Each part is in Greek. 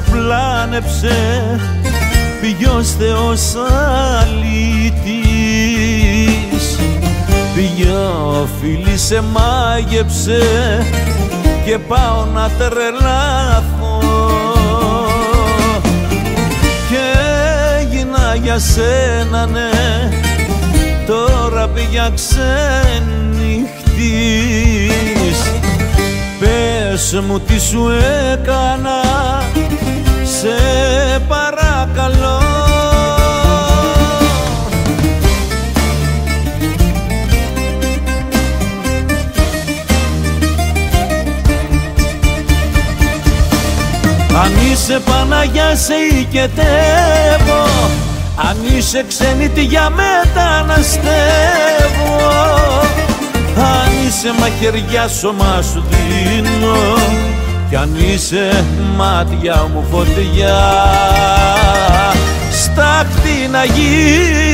πλάνεψε ποιος Θεός αλήτης. Ποιο φίλης σε μάγεψε. Και πάω να τρελάθω. Και έγινα για σένα ναι. Τώρα πήγα ξενυχτής. Πες μου τι σου έκανα σε παρακαλώ. Αν είσαι Παναγιά σε οικετεύω Αν είσαι ξένη τι για μεταναστεύω. Αν είσαι μαχαιριά σώμα σου δίνω Κι αν είσαι μάτια μου φωτιά Στάχτη να γίνω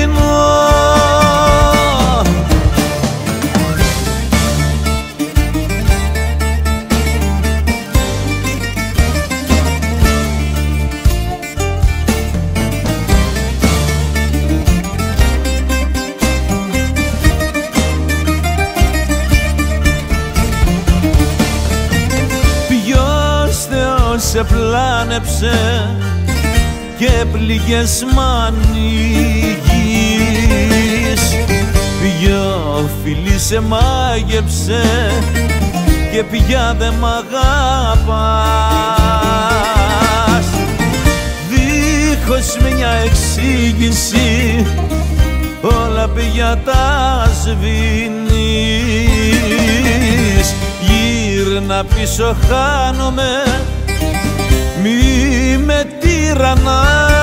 σε πλάνεψε και πληγές μ' ανοίγεις Ποιο φιλί σε μάγεψε και πια δε μ' αγαπάς. Δίχως μια εξήγηση όλα πια τα σβήνεις. Γύρνα πίσω χάνομαι μη με τυραννάς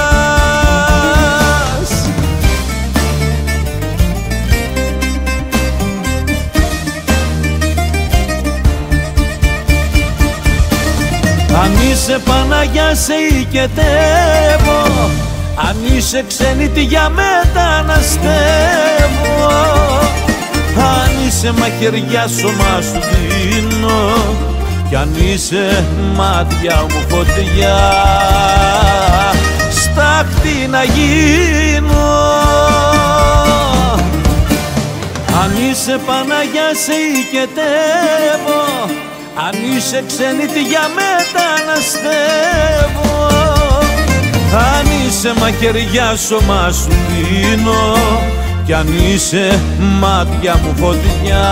Αν είσαι Παναγιά σε οικετεύω Αν είσαι ξένη τι για μεταναστεύω. Αν είσαι μαχαιριά σώμα σου δίνω κι αν είσαι μάτια μου φωτιά στάχτη να γίνω. Αν είσαι Παναγιά σε οικετεύω Αν είσαι ξένη τι για μεταναστεύω. Αν είσαι μαχαιριά σώμα σου δίνω. Κι αν είσαι μάτια μου φωτιά.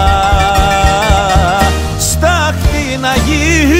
στάχτη να γίνει